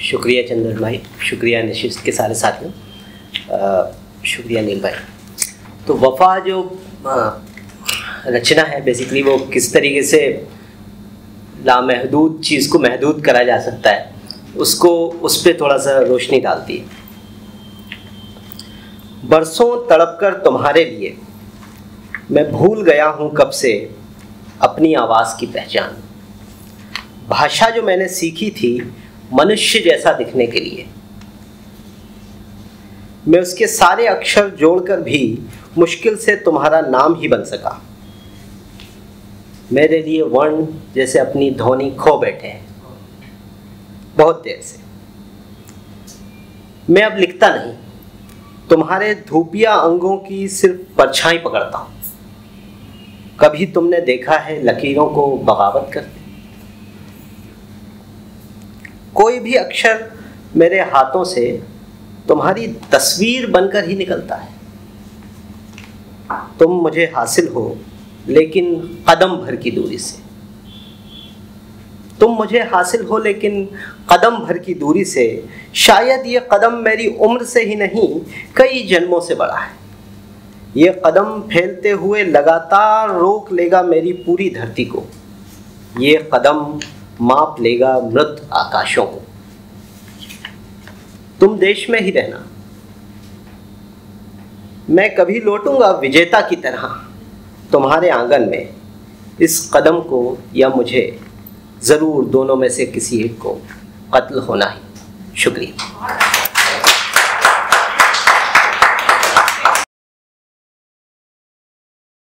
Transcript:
शुक्रिया चंदन भाई, शुक्रिया निशित के सारे साथियों शुक्रिया नील भाई। तो वफा जो रचना है बेसिकली वो किस तरीके से लामहदूद चीज़ को महदूद करा जा सकता है, उसको, उस पर थोड़ा सा रोशनी डालती है। बरसों तड़प कर तुम्हारे लिए, मैं भूल गया हूँ कब से अपनी आवाज़ की पहचान। भाषा जो मैंने सीखी थी मनुष्य जैसा दिखने के लिए। मैं उसके सारे अक्षर जोड़कर भी मुश्किल से तुम्हारा नाम ही बन सका। मेरे लिए वर्ण जैसे अपनी ध्वनि खो बैठे हैं। बहुत देर से। मैं अब लिखता नहीं। तुम्हारे धूपिया अंगों की सिर्फ़ परछाई पकड़ता हूँ। कभी तुमने देखा है लकीरों को बगावत करते कोई भी अक्षर मेरे हाथों से तुम्हारी तस्वीर बनकर ही निकलता है। तुम मुझे हासिल हो, लेकिन कदम भर की दूरी से। तुम मुझे हासिल हो, लेकिन कदम भर की दूरी से। शायद ये कदम मेरी उम्र से ही नहीं, कई जन्मों से बड़ा है। ये कदम फैलते हुए लगातार रोक लेगा मेरी पूरी धरती को। ये कदम माप लेगा मृत आकाशों को। तुम देश में ही रहना। मैं कभी लौटूँगा विजेता की तरह तुम्हारे आँगन में। इस कदम को या मुझे ज़रूर दोनों में से किसी एक को कत्ल होना ही। शुक्रिया।